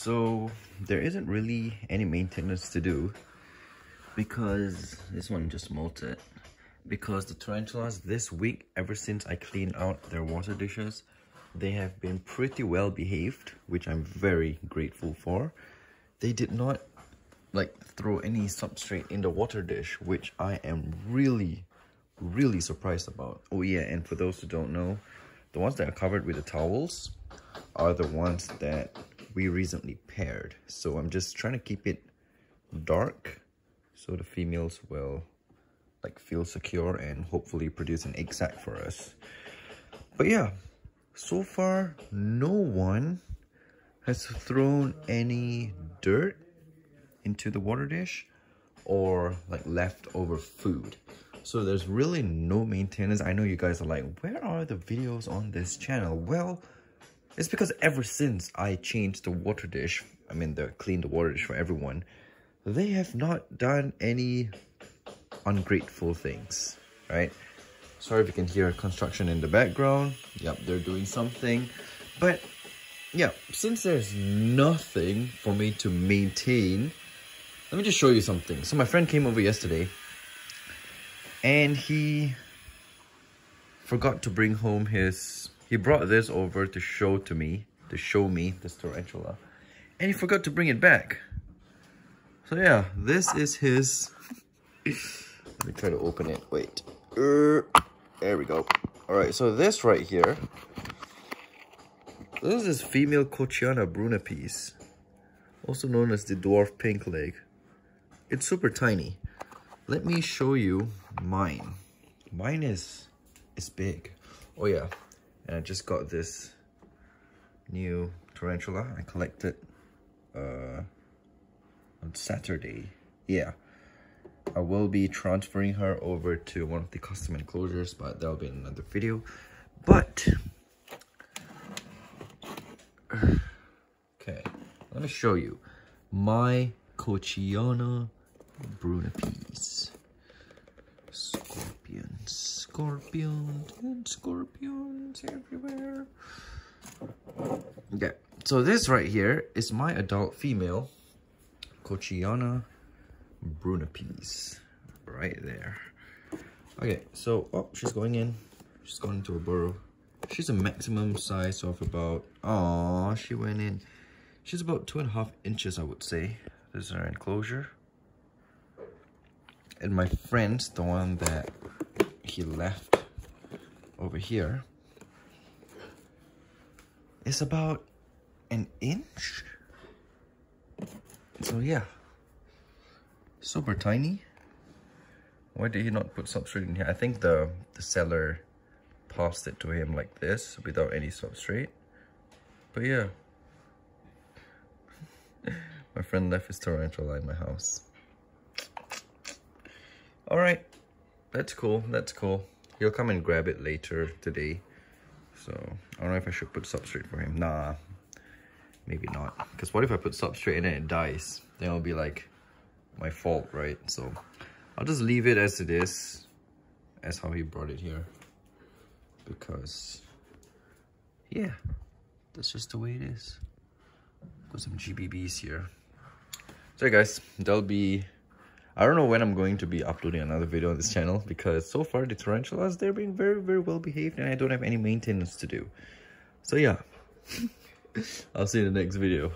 So there isn't really any maintenance to do because this one just molted. Because the tarantulas this week, ever since I cleaned out their water dishes, they have been pretty well behaved, which I'm very grateful for. They did not like throw any substrate in the water dish, which I am really, really surprised about. Oh yeah, and for those who don't know, the ones that are covered with the towels are the ones that we recently paired. So I'm just trying to keep it dark so the females will like feel secure and hopefully produce an egg sac for us. But yeah, so far no one has thrown any dirt into the water dish or like leftover food. So there's really no maintenance. I know you guys are like, where are the videos on this channel? Well, it's because ever since I changed the water dish, I mean the clean the water dish for everyone, they have not done any ungrateful things, right? Sorry if you can hear construction in the background. Yep, they're doing something. But yeah, since there's nothing for me to maintain, let me just show you something. So my friend came over yesterday and he forgot to bring home his he brought this over to show to me to show me this tarantula and he forgot to bring it back. So yeah this is his let me try to open it wait uh, there we go. All right so this right here this is female Kochiana brunnipes also known as the dwarf pink leg. It's super tiny. Let me show you mine. Mine is, is big. Oh yeah, and I just got this new tarantula. I collected uh, on Saturday. Yeah. I will be transferring her over to one of the custom enclosures, but that'll be in another video. But, okay, let me show you my Kochiana Brunnipes. Scorpion, scorpion, and everywhere. Okay, so this right here is my adult female, Kochiana Brunnipes. Right there. Okay, so, oh, she's going in. She's going into a burrow. She's a maximum size of about, oh, she went in. She's about two and a half inches, I would say. This is her enclosure and my friend, the one that he left over here, is about an inch. So yeah, super tiny. Why did he not put substrate in here? I think the, the seller passed it to him like this without any substrate. But yeah, my friend left his tarantula in my house. All right, that's cool, that's cool. He'll come and grab it later today. So, I don't know if I should put substrate for him. Nah, maybe not. Because what if I put substrate and then it dies? Then it'll be like my fault, right? So, I'll just leave it as it is, as how he brought it here. Because, yeah, that's just the way it is. Got some GBBs here. So guys, that'll be I don't know when I'm going to be uploading another video on this channel because so far the tarantulas, they're being very, very well behaved and I don't have any maintenance to do. So yeah, I'll see you in the next video.